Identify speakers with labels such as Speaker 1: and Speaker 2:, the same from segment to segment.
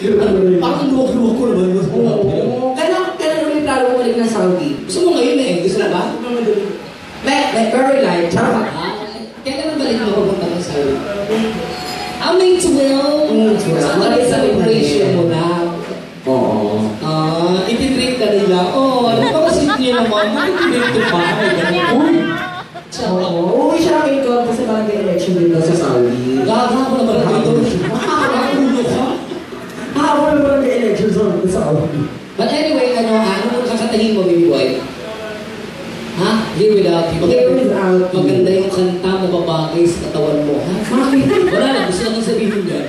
Speaker 1: Parang luwag-luwag ko naman.
Speaker 2: Oo. Kailan, kailan ulit lalo bumalik ng Saudi?
Speaker 1: Gusto mo ngayon eh? Gusto na ba?
Speaker 2: Like, like very light. Charot.
Speaker 1: Kailan balik mo pupunta ng Saudi? Ah, May 12.
Speaker 2: May 12.
Speaker 1: Sa mga celebration mo na.
Speaker 2: Oo.
Speaker 1: Ah, ititreat ka nila. Oh, ano ba kasi niya naman? Ititreat ko pa.
Speaker 2: Uy! Oo. Uwi siya kay ko kasi parang may election daw sa Saudi.
Speaker 1: Gaga ko naman dito. Makakaulo ka.
Speaker 2: Hahapon na parang may election sa.
Speaker 1: But anyway, ano, ah, ano mo kakatahin mo, baby boy? Ha? Here without you.
Speaker 2: Here without you.
Speaker 1: Maganda yung kanta na babagay sa katawan mo, ha? Wala na, gusto lang sabihin niya.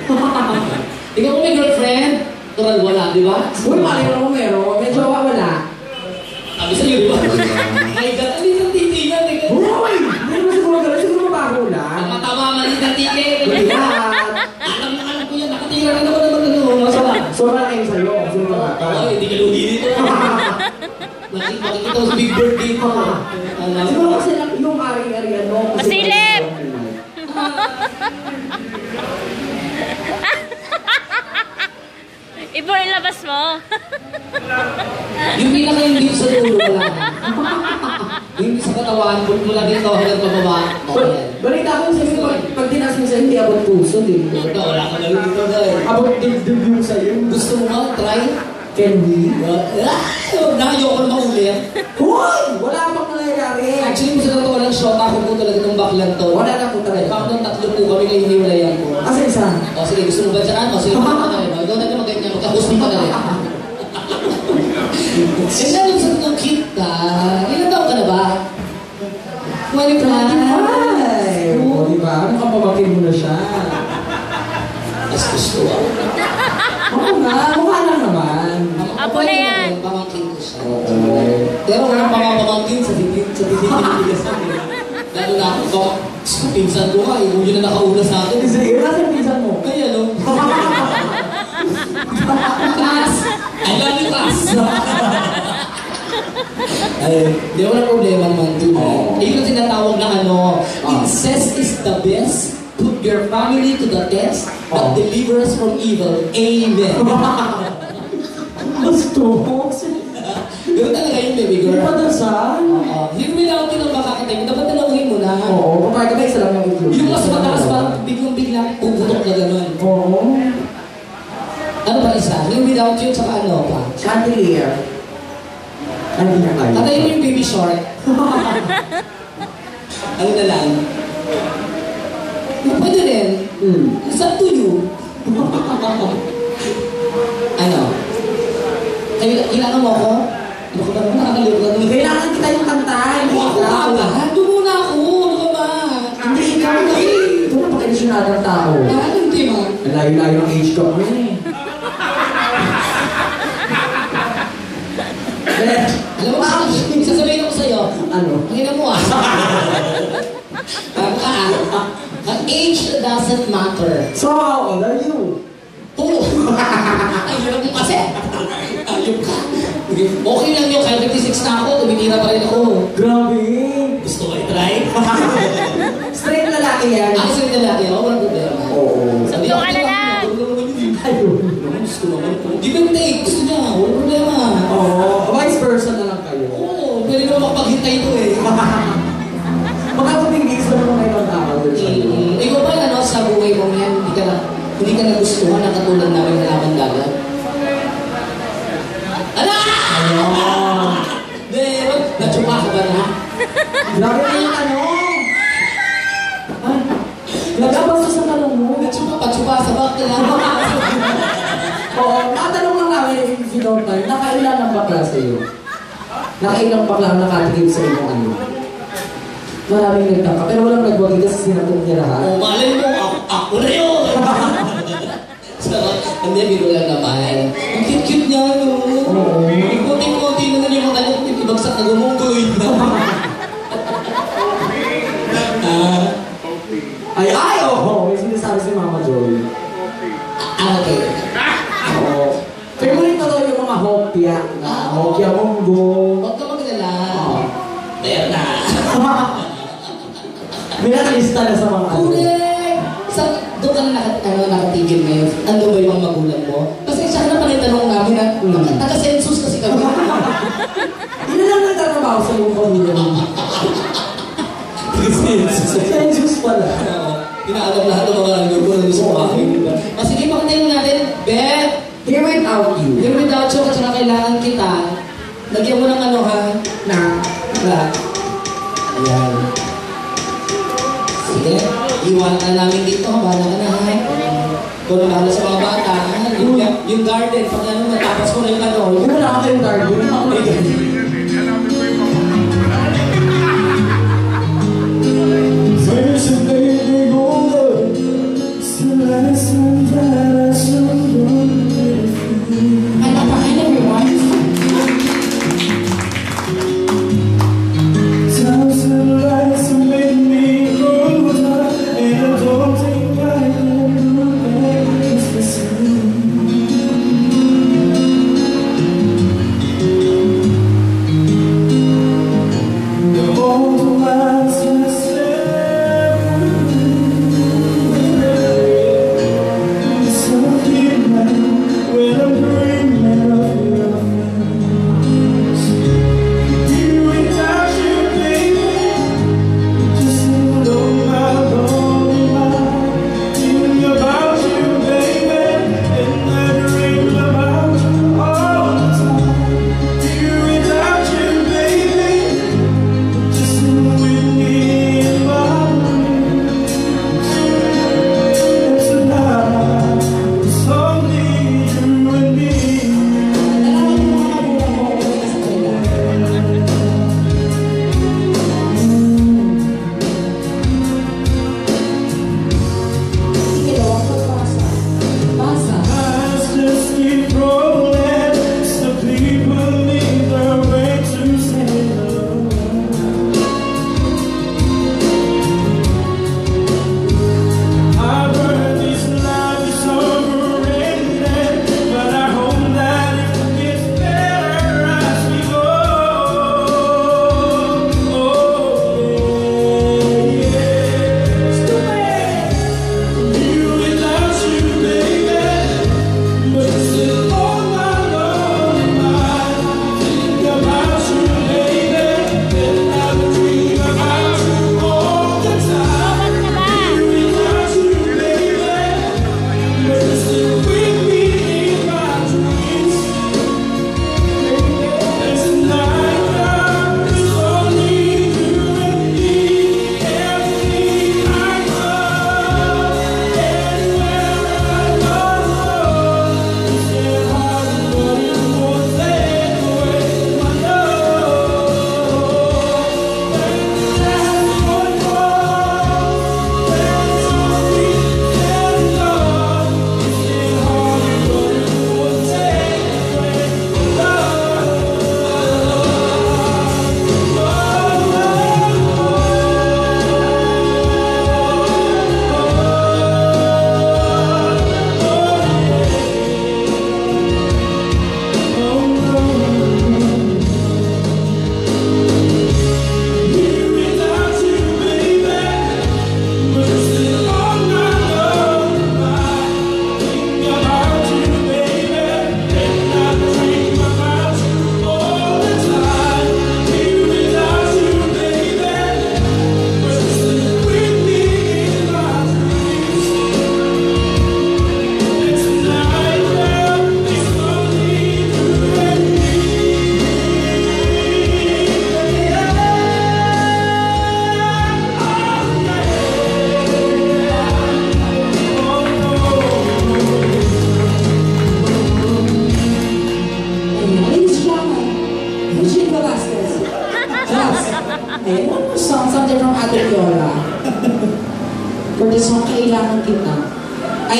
Speaker 1: Ikaw kung may girlfriend, total wala, di ba?
Speaker 2: Uy, mali
Speaker 1: Ko sa big birthday ko. Alam
Speaker 2: Siguro
Speaker 1: mo.
Speaker 2: kasi lang yung ari-arian mo. kasi-
Speaker 3: Masilip! Ibo ilabas mo.
Speaker 1: Yung pinaka yung dito sa dulo, wala. Yung sa katawan, mula dito hanggang pababa.
Speaker 2: Ba- Balita ko sa'yo, pag, pag tinas mo sa'yo, hindi abot puso, di ba?
Speaker 1: Ito, wala ka na dito dahil.
Speaker 2: Abot dibdib yung sa'yo.
Speaker 1: Gusto mo ba? Try?
Speaker 2: Can we?
Speaker 1: Ah, Nakayoko na maulit.
Speaker 2: Hoy! Wala pang nangyayari.
Speaker 1: Actually, gusto na ito walang shot. Ako po talaga ng baklan to.
Speaker 2: Wala na po talaga.
Speaker 1: Bakit ng tatlo po kami na hiniwalayan ko.
Speaker 2: Asa isa?
Speaker 1: O sige, gusto mo ba dyan? O sige, gusto mo na rin. Ikaw na naman ganyan. Magkagusto ka na rin. Eh, dahil sa nung kita, ilan taon ka na ba? 25.
Speaker 2: Ay! O, di ba? Mukhang pamakin mo na siya.
Speaker 1: Mas gusto ako.
Speaker 2: Oo nga, mukha lang naman.
Speaker 3: Apo na yan.
Speaker 1: Ko.
Speaker 2: Oo.
Speaker 1: Pero walang pamamangkin sa titig sa sa sa akin. Lalo na ako, sa pinsan ko nga, yung yun na nakauna sa akin.
Speaker 2: Sige, nasa pinsan mo.
Speaker 1: Kaya no? Class! I love you, class! Ay, di wala problema naman dun.
Speaker 2: Oo.
Speaker 1: Eh, yung tinatawag na ano,
Speaker 2: Ah.
Speaker 1: incest is the best. Put your family to the test that
Speaker 2: Oo.
Speaker 1: delivers from evil. Amen.
Speaker 2: Gusto mo?
Speaker 1: Ganun talaga yung baby
Speaker 2: Hindi
Speaker 1: girl.
Speaker 2: pa dasal?
Speaker 1: Oo. Yung without you ng makakatay dapat tanongin mo na.
Speaker 2: Oo, kapag ka ba isa lang yung itlog?
Speaker 1: Yung mas mataas pa, biglang-bigla, puputok na gano'n.
Speaker 2: Oo.
Speaker 1: Ano ba isa? Yung without you, tsaka ano pa?
Speaker 2: Chandelier. Ano hindi na kaya?
Speaker 1: Tatay mo yung baby shark. ano na lang? Yung pwede rin.
Speaker 2: Hmm.
Speaker 1: It's up to you. ano? Kayo, kailangan mo ako? Ano ka ba naman? Ka naman.
Speaker 2: Kailangan kita yung kanta. Hindi
Speaker 1: Ako? Doon muna ako. Ano ba?
Speaker 2: Hindi ikaw. Hindi. Ito na tao.
Speaker 1: Ah, hindi man.
Speaker 2: Ang layo-layo ng age ko mo eh. Eh,
Speaker 1: Alam mo ba, sasabihin sa'yo,
Speaker 2: Ano?
Speaker 1: Ang ina mo ah. Ang ah, ang age doesn't matter.
Speaker 2: So, how old are you?
Speaker 1: Oo. Ay, hirap mo kasi. Ayun ka. Okay lang hindi ka nagustuhan na katulad namin halaman dagat? Ala! Meron! Natsupa ka ba na?
Speaker 2: Grabe na yung tanong. Ah, Nagabasa sa tanong mo.
Speaker 1: Natsupa pa, tsupa sa bakla.
Speaker 2: Oo, nakatanong lang namin if you don't mind, nakailan ang bakla sa iyo? Nakailang bakla ang nakatikim sa iyo ano? Maraming nagtaka, pero walang nagwagi kasi sinatong niya lahat.
Speaker 1: O, malay mo, ako, ako na yun! so, hindi, biro lang naman. Ang cute-cute niya, no?
Speaker 2: Oo.
Speaker 1: Yung konti-konti na na yung mga kanyang ibagsak na gumunggoy na. Ah,
Speaker 2: Ay, ay, oo! May sinasabi si Mama Joy.
Speaker 1: ah, okay.
Speaker 2: Oo. Favorite ko daw yung mga hopya. Na hopya munggo.
Speaker 1: Huwag ka maglala.
Speaker 2: Oo.
Speaker 1: Meron na.
Speaker 2: May nakalista na sa mga ano.
Speaker 1: Correct! Sa, doon ka na naka, ano, nakatigil ngayon. Ano ba yung mga magulang mo? Pasensya ka na pala yung tanong namin na
Speaker 4: mm.
Speaker 1: taga-sensus kasi kami.
Speaker 4: Hindi na lang nagtatrabaho sa mga pamilya mo. Sensus pala.
Speaker 1: Pinaalam lahat ng mga nangyayon ko na gusto ko akin. Diba? O sige, pakatayin natin. Beth!
Speaker 4: Here without you.
Speaker 1: Here without you, kasi kailangan kita. Lagyan mo ng ano ha?
Speaker 4: Na?
Speaker 1: Na. Ayan. Iwan na namin dito, bahala ka na ha. Doon bahala sa mga bata. Yung, yung garden, pag ano, matapos ko na yung ano,
Speaker 4: wala ka kayong garden. Ako may garden.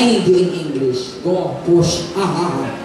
Speaker 2: saying it in
Speaker 4: English. Go push. Ah.